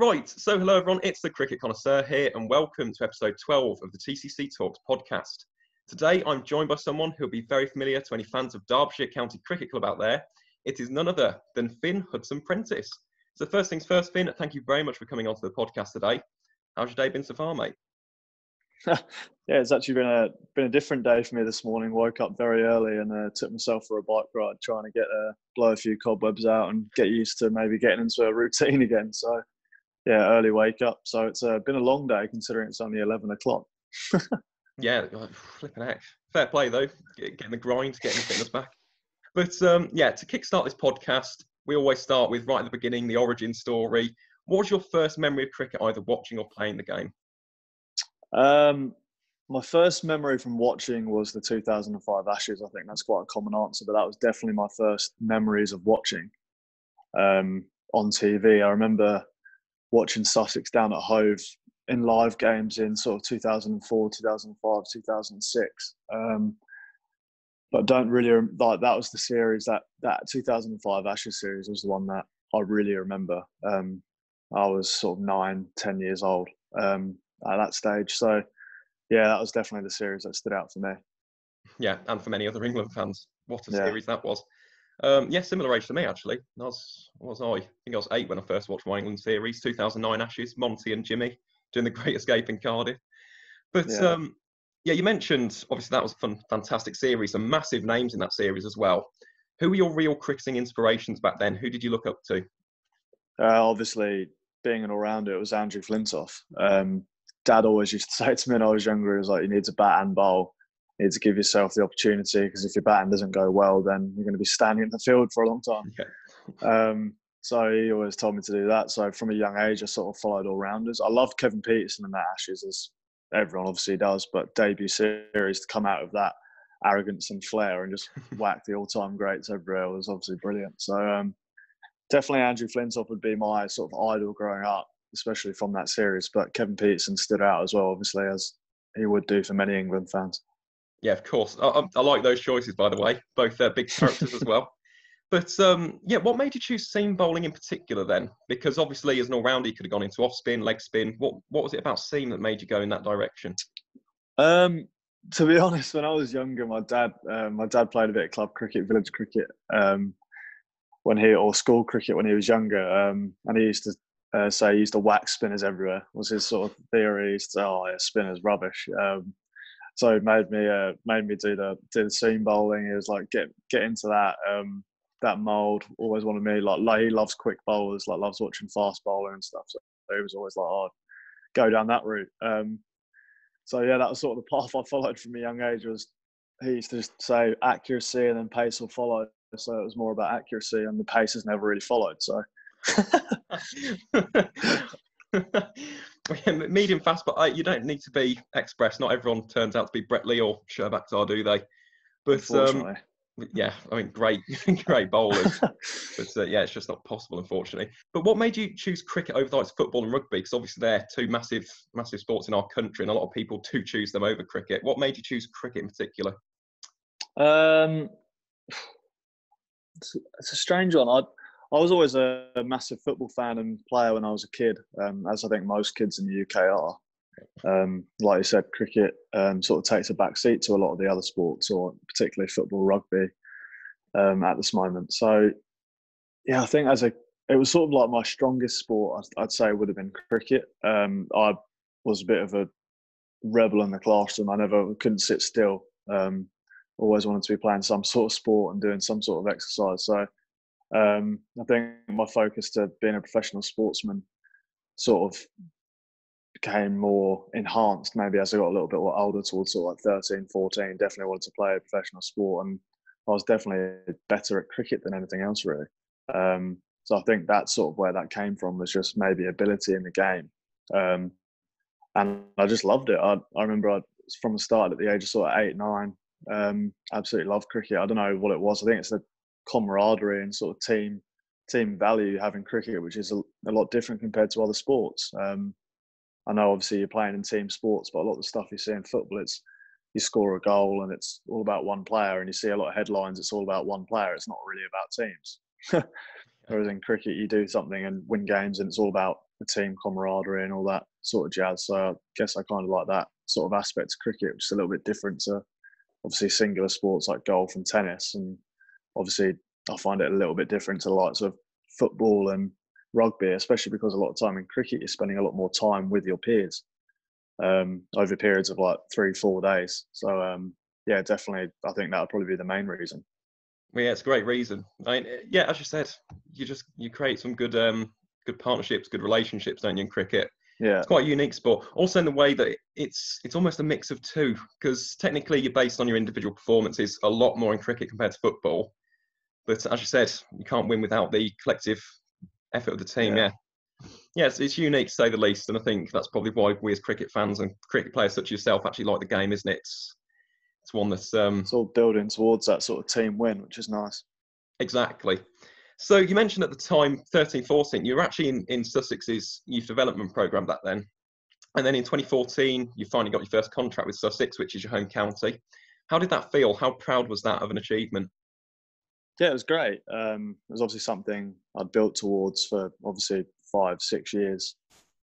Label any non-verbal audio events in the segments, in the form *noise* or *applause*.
Right, so hello everyone, it's the Cricket Connoisseur here, and welcome to episode 12 of the TCC Talks podcast. Today I'm joined by someone who'll be very familiar to any fans of Derbyshire County Cricket Club out there. It is none other than Fynn Hudson-Prentice. So, first things first, Finn, thank you very much for coming onto the podcast today. How's your day been so far, mate? *laughs* yeah, it's actually been a been a different day for me this morning. Woke up very early and uh, took myself for a bike ride, trying to get uh, blow a few cobwebs out and get used to maybe getting into a routine *laughs* again. So, yeah, early wake up. So it's uh, been a long day considering it's only eleven o'clock. *laughs* yeah, flipping heck. Fair play though, getting the grind, getting the fitness back. But um, yeah, to kickstart this podcast, we always start with right at the beginning the origin story. What was your first memory of cricket, either watching or playing the game? Um, my first memory from watching was the 2005 Ashes. I think that's quite a common answer, but that was definitely my first memories of watching um, on TV. I remember watching Sussex down at Hove in live games in sort of 2004, 2005, 2006. Um, but don't really like that was the series that that 2005 Ashes series was the one that I really remember. Um, I was sort of nine, ten years old um, at that stage. So yeah, that was definitely the series that stood out for me. Yeah, and for many other England fans, what a yeah. series that was. Um, yeah, similar age to me actually. I was, was I? I think I was eight when I first watched my England series. 2009 Ashes, Monty and Jimmy doing the *laughs* Great Escape in Cardiff. But yeah. um, yeah, you mentioned obviously that was a fun, fantastic series, some massive names in that series as well. Who were your real cricketing inspirations back then? Who did you look up to? Uh, obviously, being an all-rounder, it was Andrew Flintoff. Um, Dad always used to *laughs* say to me when I was younger, he was like, "You need to bat and bowl. Need to give yourself the opportunity because if your batting doesn't go well, then you're going to be standing in the field for a long time." Yeah. Um, so he always told me to do that. So from a young age, I sort of followed all rounders. I loved Kevin Pietersen in the Ashes, as everyone obviously does, but debut series to come out of that arrogance and flair and just *laughs* whack the all-time greats everywhere was obviously brilliant. So um, definitely Andrew Flintoff would be my sort of idol growing up, especially from that series. But Kevin Pietersen stood out as well, obviously, as he would do for many England fans. Yeah, of course. I, I like those choices, by the way. Both uh, big characters as *laughs* well. But um, yeah, what made you choose seam bowling in particular then? Because obviously, as an all-rounder, you could have gone into off spin, leg spin. What what was it about seam that made you go in that direction? Um, to be *laughs* honest, when I was younger, my dad um, my dad played a bit of club cricket, village cricket, um, when he or school cricket when he was younger, um, and he used to uh, say he used to whack spinners everywhere. Was his sort of theory? He used to say, "Oh, yeah, spinners rubbish." Um, so it made me uh, made me do the do the seam bowling. He was like, "Get get into that." Um, that mold. Always wanted me like, like he loves quick bowlers, like loves watching fast bowling and stuff. So he was always like, "Oh, go down that route." Um, so yeah, that was sort of the *laughs* path I followed from a young age. Was he used to say accuracy and then pace will follow. So it was more about accuracy, and the pace has never really followed. So. *laughs* *laughs* Medium fast, but uh, you don't need to be express. Not everyone turns out to be Brett Lee or Shoaib Akhtar, do they? But um, yeah, I mean, great, *laughs* great bowlers. *laughs* but uh, yeah, it's just not possible, unfortunately. But what made you choose cricket over like football and rugby? Because obviously they're two massive, massive sports in our country, and a lot of people do choose them over cricket. What made you choose cricket in particular? Um, *sighs* it's, it's a strange one. I I was always a, a, massive football fan and player when I was a kid, um, as I think most kids in the UK are. Um, like you said, cricket um, sort of takes a back seat to a lot of the other sports, or particularly football, rugby, um, at this moment. So, yeah, I think as a it was sort of like my strongest sport. I'd, I'd say would have been cricket. Um, I was a bit of a rebel in the classroom. I never couldn't sit still. Um, always wanted to be playing some sort of sport and doing some sort of exercise. So, um, I think my focus to being a professional sportsman sort of became more enhanced maybe as I got a little bit older towards sort of like 13, 14, definitely wanted to play a professional sport and I was definitely better at cricket than anything else really. Um, so I think that's sort of where that came from was just maybe ability in the game. Um, and I just loved it. I, I remember I, from the start at the age of sort of eight, nine, um, absolutely loved cricket. I don't know what it was. I think it's the camaraderie and sort of team team value having cricket, which is a, a lot different compared to other sports. Um, I know obviously you're playing in team sports, but a lot of the stuff you see in football, it's you score a goal and it's all about one player, and you see a lot of headlines. It's all about one player. It's not really about teams. *laughs* Whereas in cricket, you do something and win games, and it's all about the team camaraderie and all that sort of jazz. So I guess I kind of like that sort of aspect of cricket, which is a little bit different to obviously singular sports like golf and tennis. And obviously, I find it a little bit different to the likes of football and rugby, especially because a lot of time in cricket, you're spending a lot more time with your peers um, over periods of like three, four days. So, um, yeah, definitely, I think that would probably be the main reason. Well, yeah, it's a great reason. I mean, yeah, as you said, you just you create some good um, good partnerships, good relationships, don't you, in cricket? Yeah, it's quite a unique sport. Also, in the way that it's it's almost a mix of two, because technically you're based on your individual performances a lot more in cricket compared to football. But as you said, you can't win without the collective effort of the team. Yeah, yeah, it's, it's unique to say the least, and I think that's probably why we as cricket fans and cricket players such as yourself actually like the game, isn't it? It's, it's one that's um, it's all building towards that sort of team win, which is nice. Exactly. So you mentioned at the time, 13, 14, you were actually in, in Sussex's youth development programme back then. And then in 2014, you finally got your first contract with Sussex, which is your home county. How did that feel? How proud was that of an achievement? Yeah, it was great. Um, it was obviously something I'd built towards for obviously five, six years.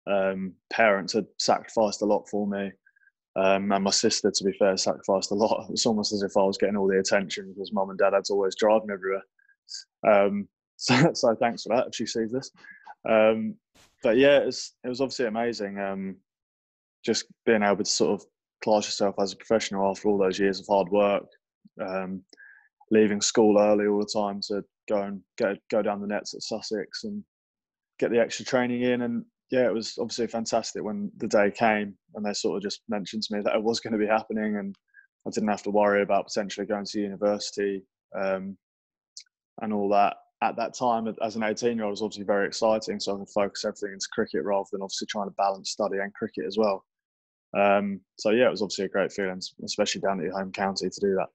Um, parents had sacrificed a lot for me. Um, and my sister, to be fair, sacrificed a lot. *laughs* It's almost as if I was getting all the attention because mum and dad had to always drive me everywhere. Um, *laughs* so, so thanks for that if she sees this. Um, but yeah, it was, it was obviously amazing. Um, just being able to sort of class yourself as a professional after all those years of hard work, um, leaving school early all the time to go and go, go down the nets at Sussex and get the extra training in. And yeah, it was obviously fantastic when the day came and they sort of just mentioned to me that it was going to be happening and I didn't have to worry about potentially going to university um, and all that at that time as an 18 year old it was obviously very exciting. So I could focus everything into cricket rather than obviously trying to balance study and cricket as well. Um, so yeah, it was obviously a great feeling, especially down at your home county to do that.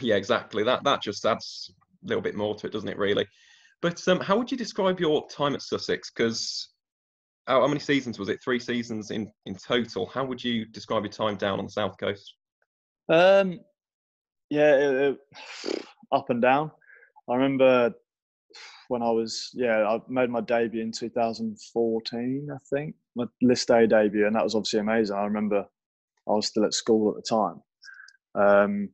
Yeah, exactly. That that just adds a little bit more to it, doesn't it? Really. But um, how would you describe your time at Sussex? Because how, many seasons was it? Three seasons in in total. How would you describe your time down on the south coast? Um, yeah, it, it, up and down. I remember when I was yeah I made my debut in 2014 I think my list A debut and that was obviously amazing I remember I was still at school at the time um,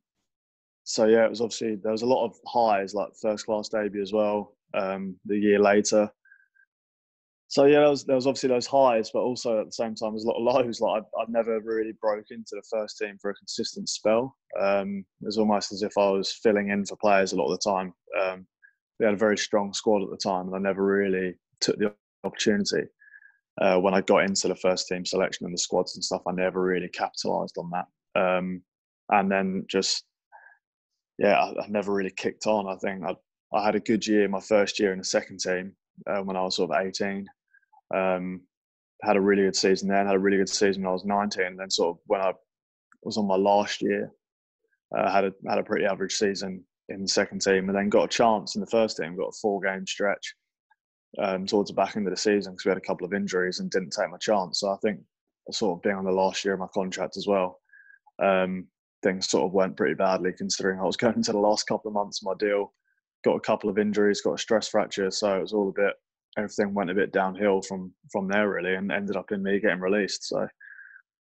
so yeah it was obviously there was a lot of highs like first class debut as well um, the year later so yeah there was, there was obviously those highs but also at the same time there's a lot of *laughs* lows like I'd, I'd never really broke into the first team for a consistent spell um, it was almost as if I was filling in for players a lot of the time um, we had a very strong squad at the time, and I never really took the opportunity. Uh, when I got into the first team selection and the squads and stuff, I never really capitalised on that. Um, and then just, yeah, I, I, never really kicked on. I think I, I had a good year my first year in the second team uh, when I was sort of 18. Um, had a really good season then, had a really good season when I was 19. And then sort of when I was on my last year, uh, had a had a pretty average season in the second team, and then got a chance in the first team. Got a four game stretch um, towards the back end of the season because we had a couple of injuries and didn't take my chance. So I think sort of being on the last year of my contract as well, um, things sort of went pretty badly considering I was going into the last couple of months of my deal. Got a couple of injuries, got a stress fracture, so it was all a bit. Everything went a bit downhill from from there really, and ended up in me getting released. So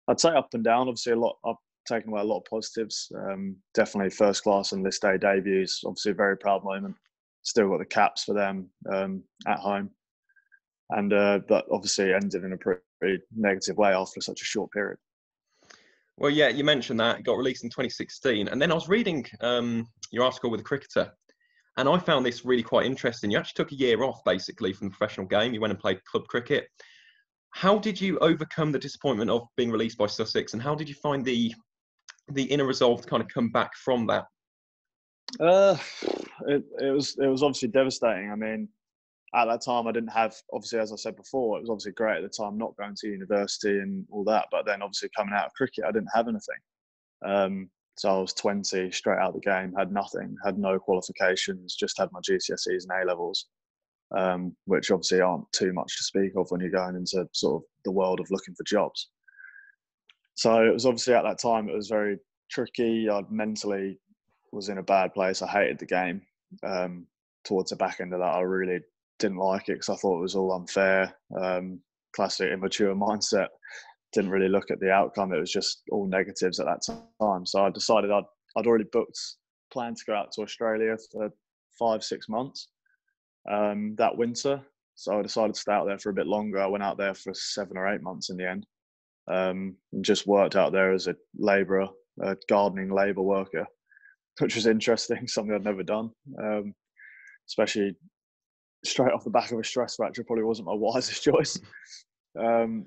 I'd say up and down. Obviously, a lot I've taken away a lot of positives. Um, definitely first class and list A debuts. Obviously, a very proud moment. Still got the caps for them um, at home, and uh, obviously ended in a pretty negative way after such a short period. Well, yeah, you mentioned that it got released in 2016, and then I was reading um, your article with a cricketer, and I found this really quite interesting. You actually took a year off basically from the professional game. You went and played club cricket. How did you overcome the disappointment of being released by Sussex, and how did you find the the inner resolve to kind of come back from that? Uh, it, it was it was obviously devastating. I mean, at that time, I didn't have obviously, as I said before, it was obviously great at the time not going to university and all that. But then, obviously, coming out of cricket, I didn't have anything. Um, so I was 20, straight out of the game, had nothing, had no qualifications, just had my GCSEs and A levels, um, which obviously aren't too much to speak of when you're going into sort of the world of looking for jobs. So it was obviously at that time it was very tricky. I mentally was in a bad place. I hated the game. Um, towards the back end of that, I really didn't like it because I thought it was all unfair. Um, classic immature *laughs* mindset. Didn't really look at the outcome. It was just all negatives at that time. So I decided I'd I'd already booked planned to go out to Australia for five six months um, that winter. So I decided to stay out there for a bit longer. I went out there for seven or eight months in the end. Um, and just worked out there as a labourer, a gardening labour worker, *laughs* which was interesting, *laughs* something I'd never done. Um, especially straight off the back of a stress fracture probably wasn't my wisest *laughs* choice. Um,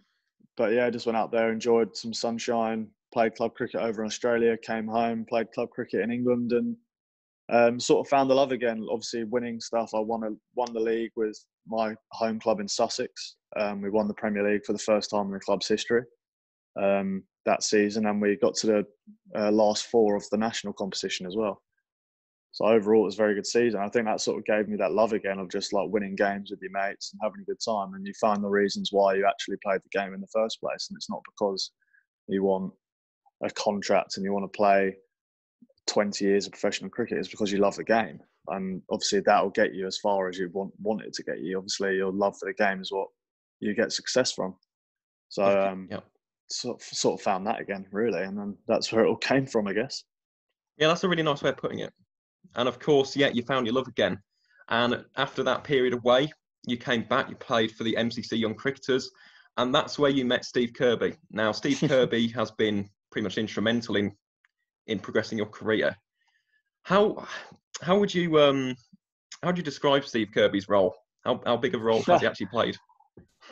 but yeah, just went out there, enjoyed some sunshine, played club cricket over in Australia, came home, played club cricket in England, and um, sort of found the love again. Obviously, winning stuff. I won a, won the league with my home club in Sussex. Um, we won the Premier League for the first time in the club's history um, that season, and we got to the uh, last four of the national competition as well. So overall, it was a very good season. I think that sort of gave me that love again of just like winning games with your mates and having a good time. And you find the reasons why you actually played the game in the first place. And it's not because you want a contract and you want to play 20 years of professional cricket. It's because you love the game. And obviously, that will get you as far as you want, want it to get you. Obviously, your love for the game is what you get success from. So, um, yeah. sort, of, sort of found that again, really. And then that's where it all came from, I guess. Yeah, that's a really nice way of putting it. And of course, yeah, you found your love again. And after that period away, you came back, you played for the MCC Young Cricketers, and that's where you met Steve Kirby. Now, Steve *laughs* Kirby has been pretty much instrumental in in progressing your career. How how would you um how would you describe Steve Kirby's role? How how big of a role has he *laughs* actually played?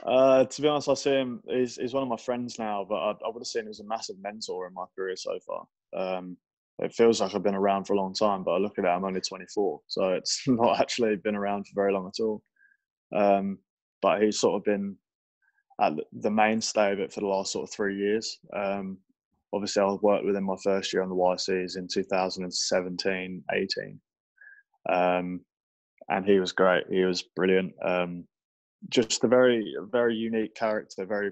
Uh, to be honest, I see him. He's, he's one of my friends now, but I, I would have seen him as a massive mentor in my career so far. Um, it feels like I've been around for a long time, but I look at it, I'm only 24, so it's *laughs* not actually been around for very long at all. Um, but he's sort of been at the mainstay of it for the last sort of three years. Um, obviously, I worked with him my first year on the YCs in 2017, 18. Um, and he was great. He was brilliant. Um, just a very, very unique character, very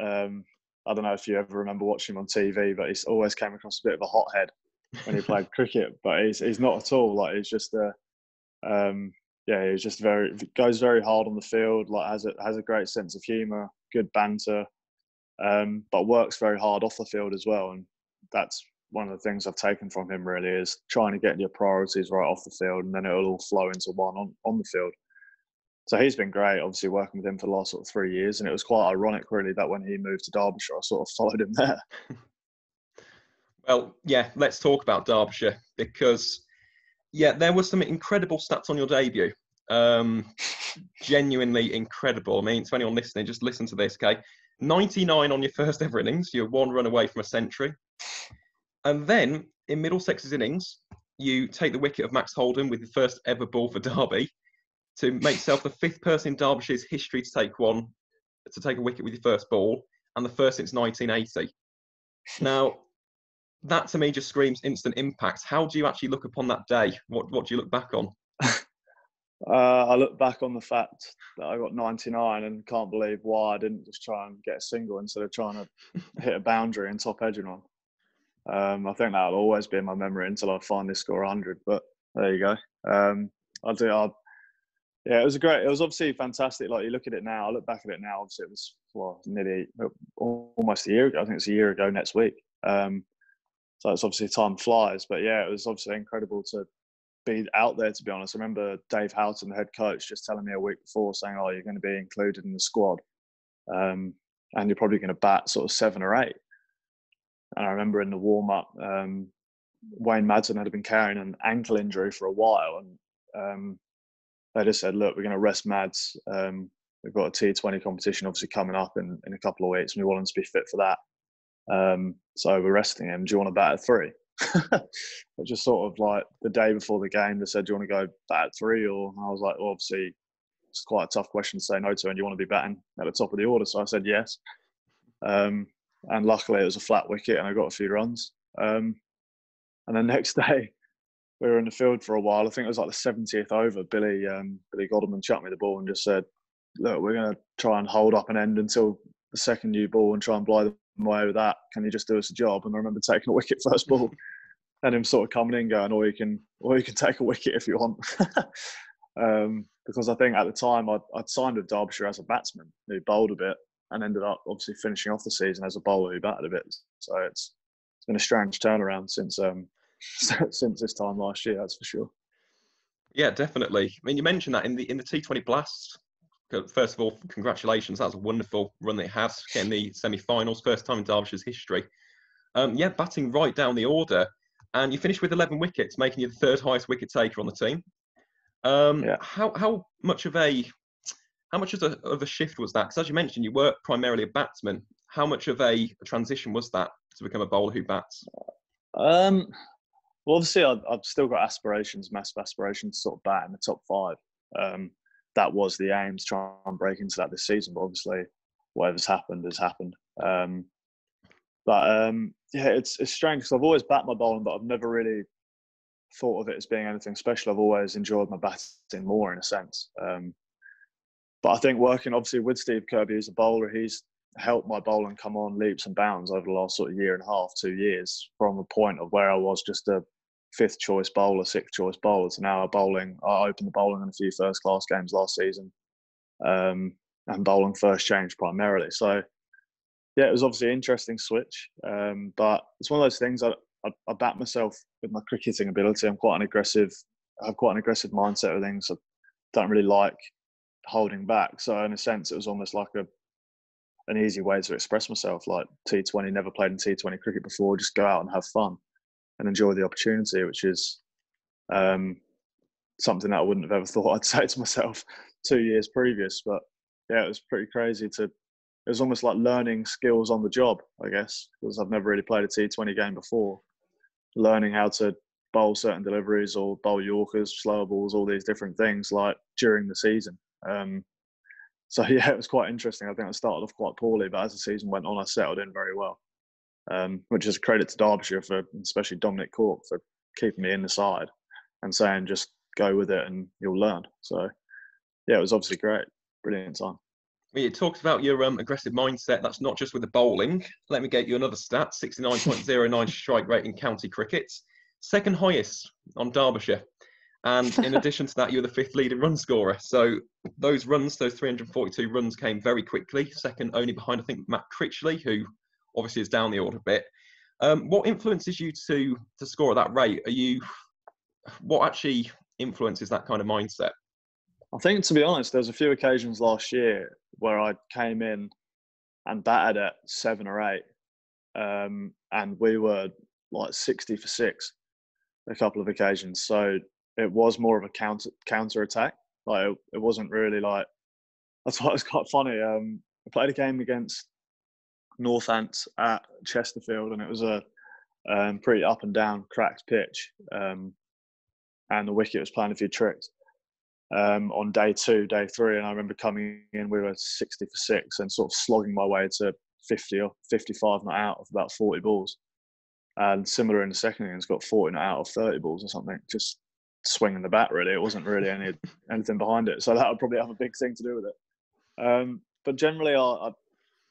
um, I don't know if you ever remember watching him on TV, but he always came across a bit of a hothead when he played *laughs* cricket. But he's he's not at all. Like he's just a um, yeah, he's just very goes very hard on the field. Like has a has a great sense of humour, good banter, um, but works very hard off the field as well. And that's one of the things I've taken from him really is trying to get your priorities right off the field, and then it'll all flow into one on on the field so he's been great, obviously working with him for the last sort of three years, and it was quite ironic, really, that when he moved to Derbyshire, I sort of *laughs* followed him there. Well, yeah, let's talk about Derbyshire because, yeah, there were some incredible stats on your debut. Um, genuinely incredible. I mean, to anyone listening, just listen to this, okay? 99 on your first ever innings, you're one run away from a century. And then in Middlesex's innings, you take the wicket of Max Holden with the first ever ball for Derby to make yourself the fifth person in Derbyshire's history to take one, to take a wicket with your first ball, and the first since 1980. *laughs* Now, that to me just screams instant impact. How do you actually look upon that day? What What do you look back on? *laughs* Uh, I look back on the fact that I got 99 and can't believe why I didn't just try and get a single instead of trying to *laughs* hit a boundary and top edging one. Um, I think that'll always be in my memory until I finally score 100. But there you go. Um, I'll do. I'll yeah, it was a great. It was obviously fantastic. Like you look at it now, I look back at it now. Obviously, it was well nearly almost a year ago. I think it's a year ago next week. Um, so it's obviously time flies. But yeah, it was obviously incredible to be out there. To be honest, I remember Dave Houghton, the head coach, just telling me a week before, saying, "Oh, you're going to be included in the squad, um, and you're probably going to bat sort of seven or eight. And I remember in the warm up, um, Wayne Madsen had been carrying an ankle injury for a while, and um, they just said, look, we're going to rest Mads. Um, we've got a T20 competition obviously coming up in, in a couple of weeks, and we want him to be fit for that. Um, so we're resting him. Do you want to bat at three? *laughs* just sort of like the day before the game, they said, do you want to go bat at three? Or I was like, well, obviously, it's quite a tough question to say no to, and you want to be batting at the top of the order. So I said yes. Um, and luckily, it was a flat wicket, and I got a few runs. Um, and then *laughs* next day, we were in the field for a while. I think it was like the 70th over. Billy um, Billy Godleman chucked me the ball and just said, "Look, we're going to try and hold up an end until the second new ball and try and blow them away with that. Can you just do us a job?" And I remember taking a wicket *laughs* first ball, *laughs* and him sort of coming in going, "Or you can, or you can take a wicket if you want." *laughs* um, because I think at the time I'd, I'd, signed with Derbyshire as a batsman who bowled a bit and ended up obviously finishing off the season as a bowler who batted a bit. So it's it's been a strange turnaround since um *laughs* since this time last year. That's for sure. Yeah, definitely. I mean, you mentioned that in the in the T20 Blast. First of all, congratulations. That was a wonderful run that it had, getting the semi-finals, first time in Derbyshire's history. Um, yeah, batting right down the order, and you finished with 11 wickets, making you the third highest wicket taker on the team. Um, yeah. How how much of a how much of a, of a shift was that? Because as you mentioned, you were primarily a batsman. How much of a, a transition was that to become a bowler who bats? Um, well, obviously, I've, I've, still got aspirations, massive aspirations, to sort of bat in the top five. Um, that was the aim to try and break into that this season. But obviously, whatever's happened has happened. Um, but um, yeah, it's it's strange because I've always bat my bowling, but I've never really thought of it as being anything special. I've always enjoyed my batting more in a sense. Um, but I think working obviously with Steve Kirby as a bowler, he's helped my bowling come on leaps and bounds over the last sort of year and a half, two years, from a point of where I was just a fifth choice bowler, sixth choice bowler to now bowling. I opened the bowling in a few first class games last season, um, and bowling first change primarily. So yeah, it was obviously an interesting switch, um, but it's one of those things. I, I, I bat myself with my cricketing ability. I'm quite an aggressive. I have quite an aggressive mindset of things. I don't really like holding back. So in a sense, it was almost like a an easy way to express myself. Like T20, never played in T20 cricket before. Just go out and have fun and enjoy the opportunity, which is um, something that I wouldn't have ever *laughs* thought I'd say to myself two years previous. But yeah, it was pretty crazy to. It was almost like learning skills on the job, I guess, because I've never really played a T20 game before. Learning how to bowl certain deliveries or bowl Yorkers, slower balls, all these different things like during the season. Um, so *laughs* yeah, it was quite interesting. I think I started off quite poorly, but as the season went on, I settled in very well. Um, which is a credit to Derbyshire for, especially Dominic Cork, for keeping me in the side and saying just go with it and you'll learn. So yeah, it was obviously great, brilliant time. Well, you talked about your um, aggressive mindset. That's not just with the bowling. Let me get you another stat: 69.09 strike rate in county cricket, second highest on Derbyshire. And *laughs* in addition to that, you were the fifth leading run scorer. So those runs, those 342 runs, came very quickly. Second only behind, I think, Matt Critchley, who obviously is down the order a bit. Um, what influences you to to score at that rate? Are you what actually influences that kind of mindset? I think, to be honest, there's a few occasions last year where I came in and batted at seven or eight, um, and we were like 60 for six a couple of occasions. So it was more of a counter counter attack. Like it, it wasn't really like *laughs* that's why it was quite funny. Um, I played a game against Northants at Chesterfield, and it was a um, pretty up and down, cracked pitch, um, and the wicket was playing a few tricks. Um, on day two, day three, and I remember coming in, we were 60 for six and sort of slogging my way to 50 or 55 not out of about 40 balls. And similar in the second innings, got 40 not out of 30 balls or something. Just swinging the bat really. It wasn't really any anything behind it, so that would probably have a big thing to do with it. Um, but generally, I, I,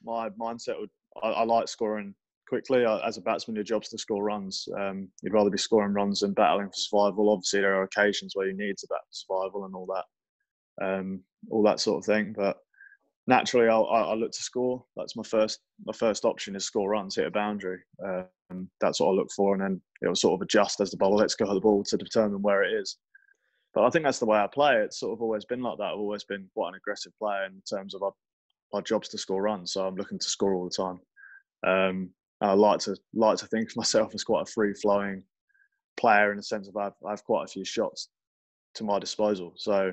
my mindset would I, I like scoring quickly. I, as a batsman, your job's to score runs. Um, you'd rather be scoring runs than battling for survival. Obviously, there are occasions where you need to bat for survival and all that, um, all that sort of thing. But naturally, I'll, i look to score. That's my first my first option is score runs, hit a boundary. Um, that's what I look for, and then it'll sort of adjust as the ball lets go of the ball to determine where it is. But I think that's the way I play. It's sort of always been like that. I've always been quite an aggressive player in terms of our, jobs to score runs. So I'm looking to score all the time. Um, I like to like to think of *laughs* myself as quite a free flowing player in the sense of I've I've quite a few shots to my disposal. So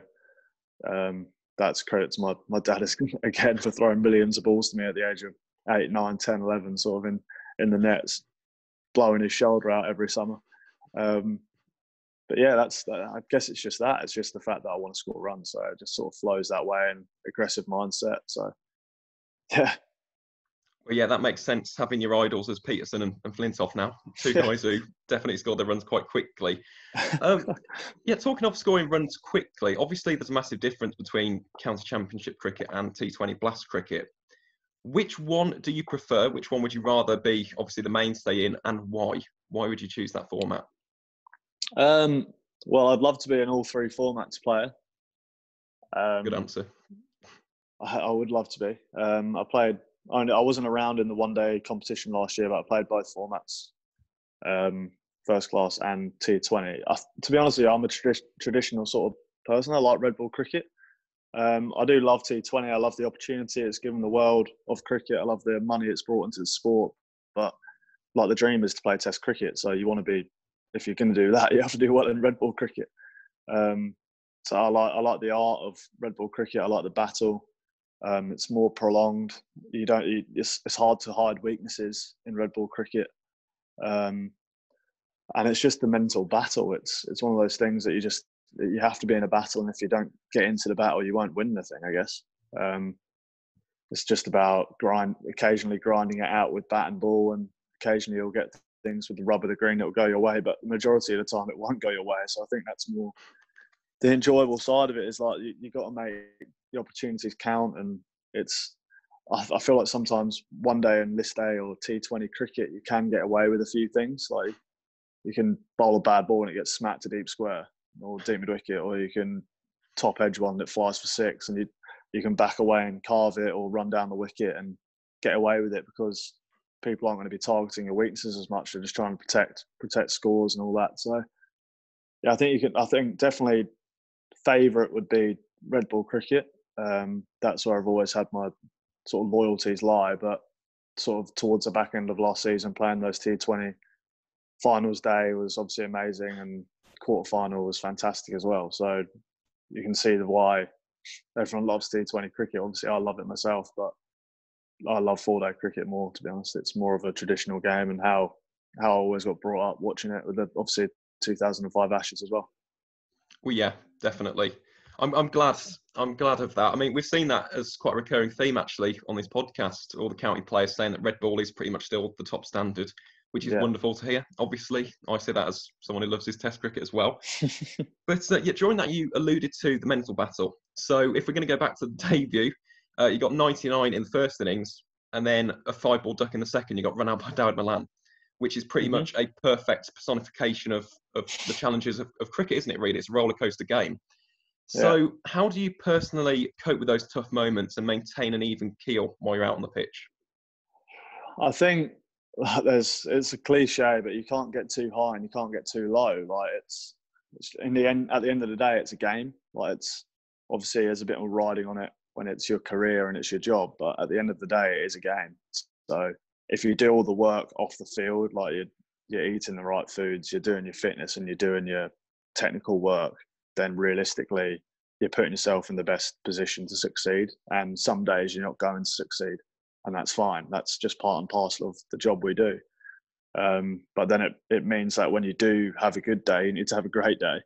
um, that's credit to my, my dad is, *laughs* again for throwing millions of balls to me at the age of 8, 9, 10, 11, sort of in, in the nets, blowing his shoulder out every summer. Um, but yeah, that's I guess it's just that. It's just the fact that I want to score runs, so it just sort of flows that way and aggressive mindset. So *laughs* yeah. Well, yeah, that makes sense. Having your idols as Pietersen and, and Flintoff now, two guys who definitely scored their runs quite quickly. *laughs* Um, yeah, talking of scoring runs quickly, obviously there's a massive difference between county championship cricket and T20 Blast cricket. Which one do you prefer? Which one would you rather be, obviously, the mainstay in, and why? Why would you choose that format? Um, well, I'd love to be an all three formats player. Um, Good answer. I, I, would love to be. Um, I played. I, I wasn't around in the one day competition last year, but I played both formats, um, first class and T20. I, to be honest with you, I'm a tradi- traditional sort of person. I like red ball cricket. Um, I do love T20. I love the opportunity it's given the world of cricket. I love the money it's brought into the sport. But like the dream is to play Test cricket. So you want to be, if you're going to do that, *laughs* you have to do well in red ball cricket. Um, so I like I like the art of red ball cricket. I like the battle. Um, it's more prolonged. You don't. You, it's it's hard to hide weaknesses in red ball cricket. Um, and it's just the mental battle. It's it's one of those things that you just you have to be in a battle, and if you don't get into the battle, you won't win the thing. I guess um, it's just about grind, occasionally grinding it out with bat and ball, and occasionally you'll get things with the rub of the green that will go your way, but the majority of the time it won't go your way. So I think that's more the enjoyable side of it is like you, you got to make the opportunities count, and it's. I, I feel like sometimes one day in list A or T20 cricket, you can get away with a few things. Like you can bowl a bad ball and it gets smacked to deep square or deep mid wicket, or you can top edge one that flies for six, and you you can back away and carve it or run down the wicket and get away with it because people aren't going to be targeting your weaknesses as much. They're just trying to protect protect scores and all that. So yeah, I think you can. I think definitely favourite would be red ball cricket. Um, that's where I've always had my sort of loyalties lie. But sort of towards the back end of last season, playing those T20 finals day was obviously amazing, and quarter final was fantastic as well. So you can see the why everyone loves T20 cricket. Obviously, I love it myself, but I love four day cricket more. To be honest, it's more of a traditional game, and how how I always got brought up watching it with the, obviously 2005 Ashes as well. Well, yeah, definitely. I'm I'm glad I'm glad of that. I mean, we've seen that as quite a recurring theme actually on this podcast. All the county players saying that red ball is pretty much still the top standard, which is yeah. wonderful to hear. Obviously, I say that as someone who loves his Test cricket as well. *laughs* but uh, yeah, during that you alluded to the mental battle. So if we're going to go back to the *laughs* debut, uh, you got 99 in the first innings, and then a five ball duck in the second. You got run out by Dawid Malan, which is pretty mm-hmm. much a perfect personification of, of the challenges of, of cricket, isn't it? Really, it's a roller coaster game. So, yeah. how do you personally cope with those tough moments and maintain an even keel while you're out on the pitch? I think there's it's a cliche, but you can't get too high and you can't get too low. Like it's, it's in the end, at the end of the day, it's a game. Like it's obviously there's a bit more riding on it when it's your career and it's your job. But at the end of the day, it is a game. So if you do all the work off the field, like you're, you're eating the right foods, you're doing your fitness and you're doing your technical work, then realistically, you're putting yourself in the best position to succeed. And some days you're not going to succeed, and that's fine. That's just part and parcel of the job we do. Um, but then it, it means that when you do have a good day, you need to have a great day.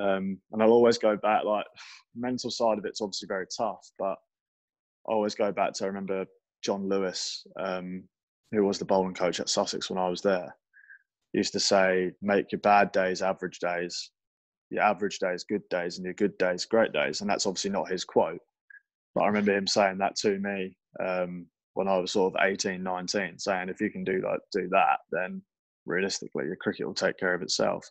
Um, and I'll always go back, like, *sighs* mental side of it's obviously very tough, but I always go back to, I remember Jon Lewis, um, who was the bowling coach at Sussex when I was there, used to say, make your bad days average days, your average days good days, and your good days great days. And that's obviously not his quote, but I remember him saying that to me um, when I was sort of 18, 19, saying, if you can do that, do that, then realistically, your cricket will take care of itself.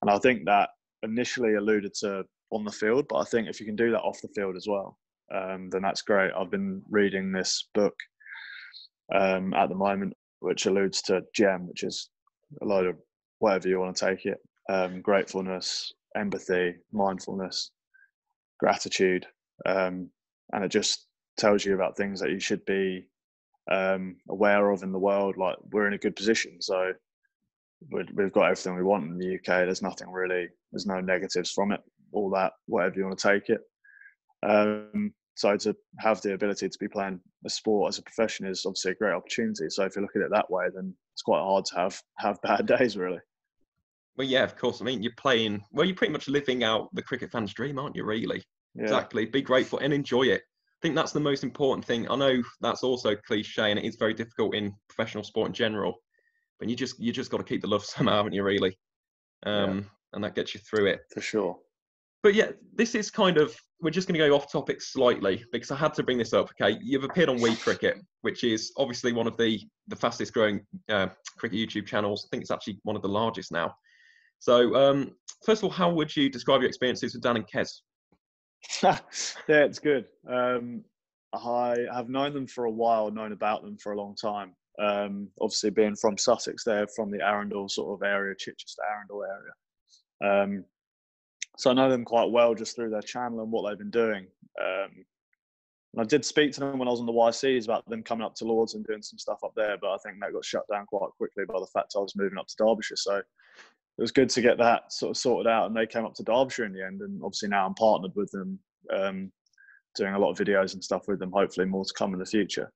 And I think that initially alluded to on the field, but I think if you can do that off the field as well, um, then that's great. I've been reading this book um, at the moment, which alludes to GEM, which is a load of whatever you want to take it um, gratefulness, empathy, mindfulness, gratitude. Um, and it just tells you about things that you should be um, aware of in the world. Like we're in a good position. So we've got everything we want in the UK. There's nothing really, there's no negatives from it. All that, whatever you want to take it. Um, so to have the ability to be playing a sport as a profession is obviously a great opportunity. So if you look at it that way, then it's quite hard to have have *laughs* bad days, really. Well, yeah, of course. I mean, you're playing. Well, you're pretty much living out the cricket fan's dream, aren't you? Really, yeah. exactly. Be grateful and enjoy it. I think that's the most important thing. I know that's also cliche, and it is very difficult in professional sport in general. But you just you just got to keep the love *laughs* somehow, haven't you? Really, um, yeah. and that gets you through it for sure. But yeah, this is kind of we're just going to go off topic slightly because I had to bring this up. Okay, you've appeared on We Cricket, which is obviously one of the the fastest growing uh, cricket YouTube channels. I think it's actually one of the largest now. So, um, first of all, how would you describe your experiences with Dan and Kes? *laughs* yeah, it's good. Um, I have known them for a while, known about them for a long time. Um, obviously, being from Sussex, they're from the Arundel sort of area, Chichester Arundel area. Um, so I know them quite well just through their channel and what they've been doing. Um, I did speak to them when I was on the YCs about them coming up to Lords and doing some stuff up there, but I think that got shut down quite quickly by the fact I was moving up to Derbyshire. So it was good to get that sort of sorted out, and they came up to Derbyshire in the end. And obviously now I'm partnered with them, um, doing a lot of videos and stuff with them. Hopefully more to come in the future.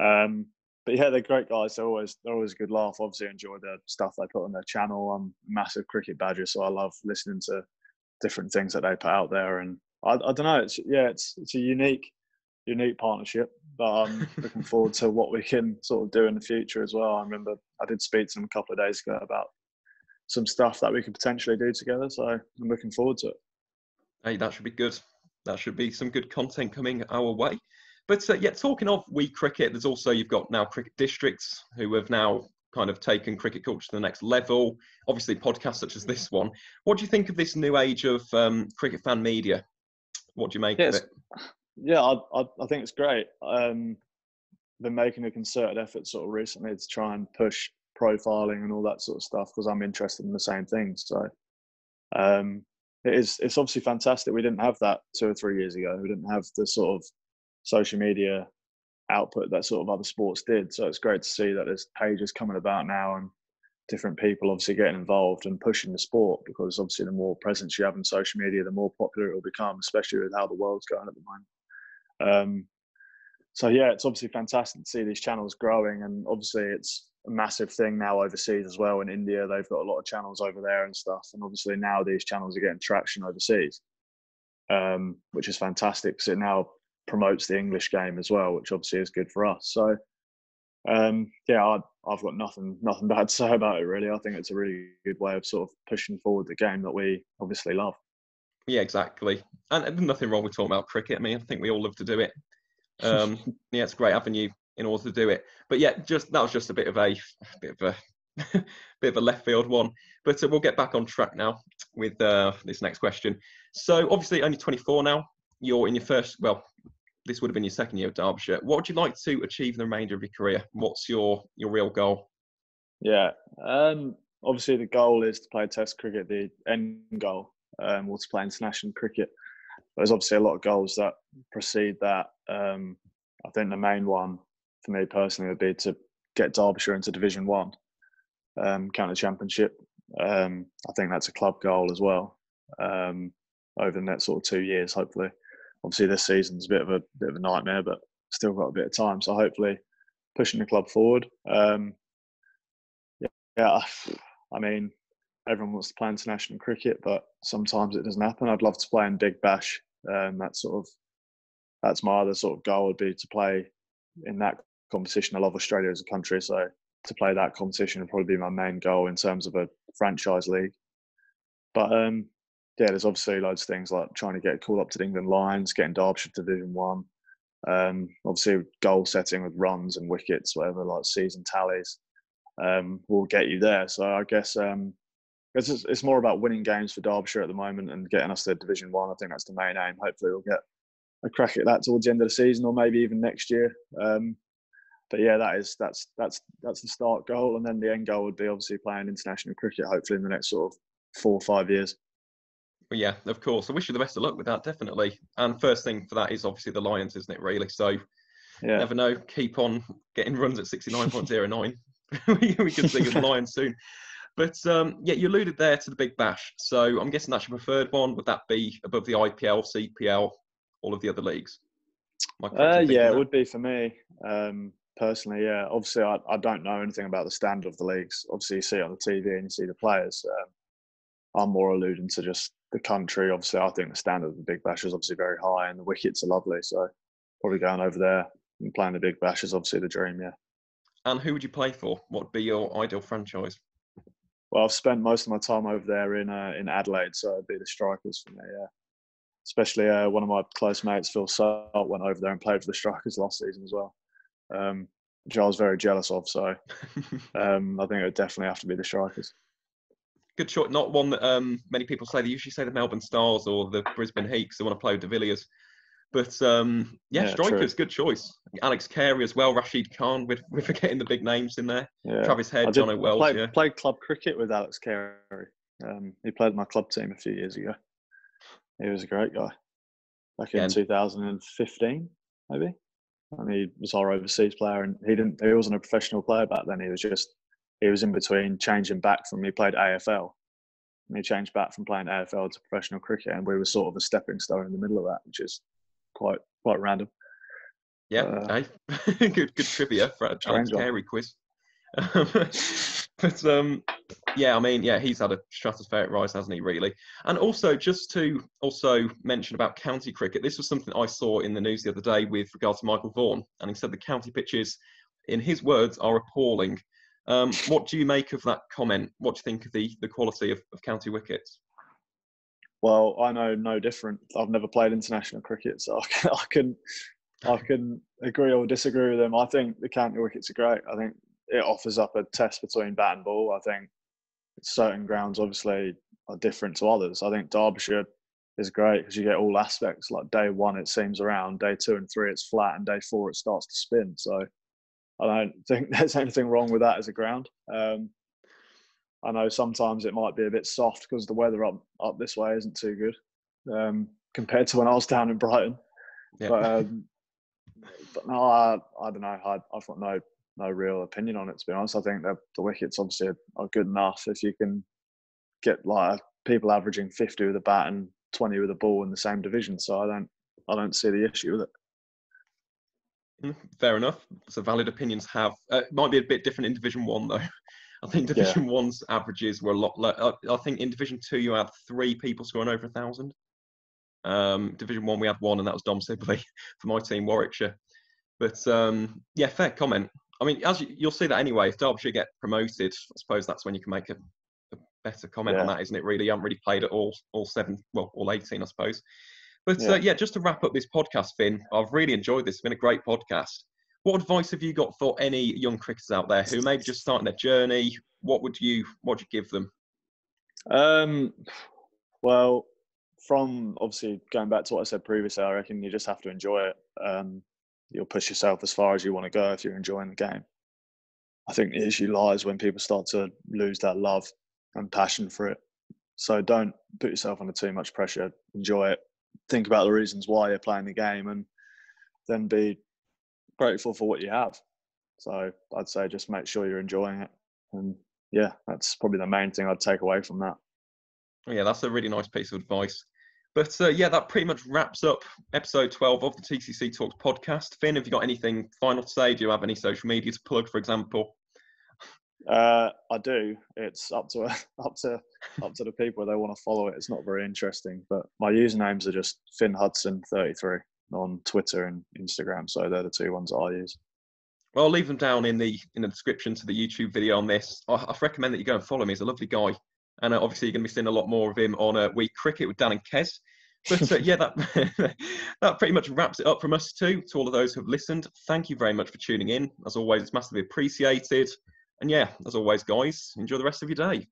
Um, but yeah, they're great guys. They're always they're always a good laugh. Obviously, enjoy the stuff they put on their channel. I'm a massive cricket badger, so I love listening to different things that they put out there. And I, I don't know. It's yeah, it's it's a unique unique partnership. But I'm looking *laughs* forward to what we can sort of do in the future as well. I remember I did speak to them a couple of days ago about some stuff that we could potentially do together. So I'm looking forward to it. Hey, that should be good. That should be some good content coming our way. But uh, yeah, talking of we cricket, there's also you've got now cricket districts who have now kind of taken cricket culture to the next level. Obviously, podcasts such as this one. What do you think of this new age of um, cricket fan media? What do you make yes. of it? Yeah, I, I, I think it's great. Um, been making a concerted effort sort of recently to try and push profiling and all that sort of stuff because I'm interested in the same things. So um, it is it's obviously fantastic. We didn't have that two or three years ago. We didn't have the sort of social media output that sort of other sports did. So it's great to see that there's pages coming about now and different people obviously getting involved and pushing the sport because obviously the more presence you have in social media, the more popular it will become, especially with how the world's going at the moment. Um, so yeah, it's obviously fantastic to see these channels growing, and obviously it's massive thing now overseas as well. In India, they've got a lot of channels over there and stuff, and obviously now these channels are getting traction overseas, um, which is fantastic because it now promotes the English game as well, which obviously is good for us. So, um, yeah, I, have got nothing nothing *laughs* bad to say about it really. I think it's a really good way of sort of pushing forward the game that we obviously love. Yeah, exactly. And there's nothing wrong with talking about cricket. I mean, I think we all love to do it. *laughs* Um, yeah, it's a great avenue in order to do it. But yeah, just that was just a bit of a, a *laughs* bit of a *laughs* bit of a left field one. But uh, we'll get back on track now with uh, this next question. So obviously, only 24 now. You're in your first, well, this would have been your second year at Derbyshire. What would you like to achieve in the remainder of your career? What's your your real goal? Yeah, um, obviously the goal is to play Test cricket. The end goal um, to play international cricket. There's obviously a lot of goals that precede that. Um, I think the main one for me personally would be to get Derbyshire into Division One, um, county championship. Um, I think that's a club goal as well um, over the next sort of two years, hopefully obviously this season's a bit of a bit of a nightmare, but still got a bit of time. So hopefully pushing the club forward. Um, yeah, yeah, I mean, everyone wants to play international cricket, but sometimes it doesn't happen. I'd love to play in Big Bash. Um, that's sort of that's my other sort of goal would be to play in that competition. I love Australia as a country, so to play that competition would probably be my main goal in terms of a franchise league. But um, yeah, there's obviously loads of things like trying to get called up to the England Lions, getting Derbyshire Division One. Um, obviously, goal setting with runs and wickets, whatever, like season tallies, um, will get you there. So I guess um, it's, it's more about winning games for Derbyshire at the moment and getting us to Division One. I think that's the main aim. Hopefully, we'll get a crack at that towards the end of the season, or maybe even next year. Um, but yeah, that is that's that's that's the start goal, and then the end goal would be obviously playing international cricket. Hopefully, in the next sort of four or five years. Well, yeah, of course. I wish you the best of luck with that, definitely. And first thing for that is obviously the Lions, isn't it, really? So yeah. never know. Keep on getting runs at 69.09. *laughs* we can see the Lions soon. But um, yeah, you alluded there to the Big Bash. So I'm guessing that's your preferred one. Would that be above the IPL, CPL, all of the other leagues? Uh, yeah, it would be for me um, personally. Yeah, obviously I, I don't know anything about the standard of the leagues. Obviously, you see it on the TV and you see the players. Um, I'm more alluding to just the country. Obviously, I think the standard of the Big Bash is obviously very high, and the wickets are lovely. So probably going over there and playing the Big Bash is obviously the dream. Yeah. And who would you play for? What would be your ideal franchise? Well, I've spent most of my time over there in uh, in Adelaide, so it'd be the Strikers for me. Yeah. Especially uh, one of my close mates, Phil Salt, went over there and played for the Strikers last season as well, um, which I was very jealous of. So *laughs* um, I think it would definitely have to be the Strikers. good choice. Not one that um, many people say. They usually say the Melbourne Stars or the Brisbane Heat because they want to play De Villiers. But um, yeah, yeah, strikers, true. good choice. Alex Carey as well, Rashid Khan. We're, we're forgetting the big names in there. Yeah. Travis Head, John Wells. Played, yeah. played club cricket with Alex Carey. Um, he played my club team a few years ago. He was a great guy. Back in yeah. 2015, maybe. And he was our overseas player, and he didn't. He wasn't a professional player back then. He was just. He was in between changing back from. He played AFL, and he changed back from playing AFL to professional cricket, and we were sort of a stepping stone in the middle of that, which is quite quite random. Yeah, uh, *laughs* good good trivia for a Alex Carey quiz. *laughs* but um, yeah, I mean, yeah, he's had a stratospheric rise, hasn't he? Really, and also just to also mention about county cricket, this was something I saw in the news the other day with regard to Michael Vaughan, and he said the county pitches, in his words, are appalling. Um, what do you make of that comment? What do you think of the the quality of, of county wickets? Well, I know no different. I've never played international cricket, so I can, I can, agree or disagree with them. I think the county wickets are great. I think it offers up a test between bat and ball. I think certain grounds obviously are different to others. I think Derbyshire is great because you get all aspects. Like day one, it seems around. Day two and three, it's flat, and day four, it starts to spin. So I don't think *laughs* there's anything wrong with that as a ground. Um, I know sometimes it might be a bit soft because the weather up up this way isn't too good um, compared to when I was down in Brighton. Yeah. But, *laughs* um, but no, I, I don't know. I, I've got no no real opinion on it to be honest. I think that the wickets obviously are good enough if you can get like people averaging 50 with a bat and 20 with a ball in the same division. So I don't I don't see the issue with it. Mm, fair enough. So valid opinions have uh, might be a bit different in Division One though. *laughs* I think Division yeah. One's averages were a lot. lower. I think in Division Two you had three people scoring over a thousand. Um, Division One we had one, and that was Dom Sibley *laughs* for my team, Warwickshire. But um, yeah, fair comment. I mean, as you, will see that anyway. If Derbyshire get promoted, I suppose that's when you can make a, a better comment yeah. on that, isn't it? Really, you haven't really played at all, all seven, well, all eighteen, I suppose. But yeah. Uh, yeah, just to wrap up this podcast, Fynn, I've really enjoyed this. It's been a great podcast. What advice have you got for any young cricketers out there who may be just starting their journey? What would you what would you give them? Um, well, from obviously going back to what I said previously, I reckon you just have to enjoy it. Um, you'll push yourself as far as you want to go if you're enjoying the game. I think the issue lies when people start to lose that love and passion for it. So don't put yourself under too much pressure. Enjoy it. Think about the reasons why you're playing the game, and then be grateful for what you have. So I'd say just make sure you're enjoying it. And yeah, that's probably the main thing I'd take away from that. Yeah, that's a really nice piece of advice. But uh, yeah, that pretty much wraps up episode 12 of the TCC Talks podcast. Fynn, have you got anything final to say? Do you have any social media to plug, for example? Uh, I do. It's up to *laughs* up to up to the people they want to follow it. It's not very interesting, but my usernames are just Fynn Hudson thirty three on Twitter and Instagram. So they're the two ones I use. Well, I'll leave them down in the in the description to the YouTube video on this. I, I recommend that you go and follow him. He's a lovely guy, and uh, obviously you're going to be seeing a lot more of him on uh, Week Cricket with Dan and Kez. But uh, yeah, that *laughs* that pretty much wraps it up from us too. To all of those who have listened, thank you very much for tuning in. As always, it's massively appreciated. And yeah, as always, guys, enjoy the rest of your day.